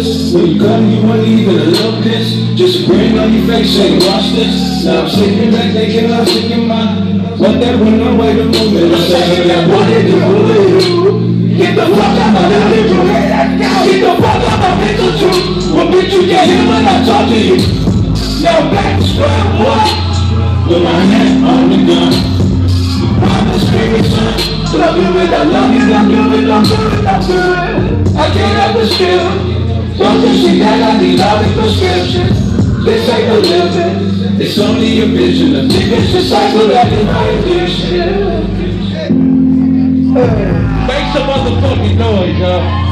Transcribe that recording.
twist. When you come, you want even a little piss. Just a grin on your face saying, watch this. Now I'm sitting back thinking I'm sick in my. What that way to move it. I'm saying that what did you? Get the fuck out of my you. Get the fuck out of my mental truth. What bitch you get here when I talk to you? Now back to square one. With my hand on the gun. The. Love you with I love you, love you with I'm good, I'm good. I can't help but still. Don't you see that I need all the prescriptions? This ain't a living. It's only a vision. A vicious cycle that is my addiction. Make some motherfucking noise, y'all.